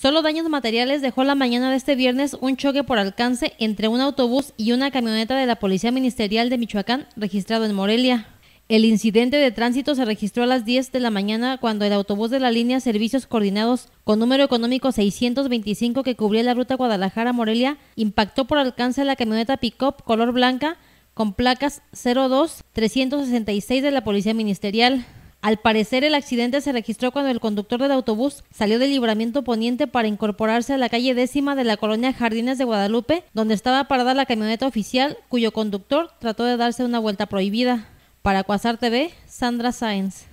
Solo daños materiales dejó la mañana de este viernes un choque por alcance entre un autobús y una camioneta de la Policía Ministerial de Michoacán registrado en Morelia. El incidente de tránsito se registró a las 10 de la mañana cuando el autobús de la línea Servicios Coordinados con número económico 625 que cubría la ruta Guadalajara-Morelia impactó por alcance a la camioneta pick-up color blanca con placas 02 366 de la Policía Ministerial. Al parecer, el accidente se registró cuando el conductor del autobús salió del libramiento poniente para incorporarse a la calle décima de la colonia Jardines de Guadalupe, donde estaba parada la camioneta oficial, cuyo conductor trató de darse una vuelta prohibida. Para Cuasar TV, Sandra Sáenz.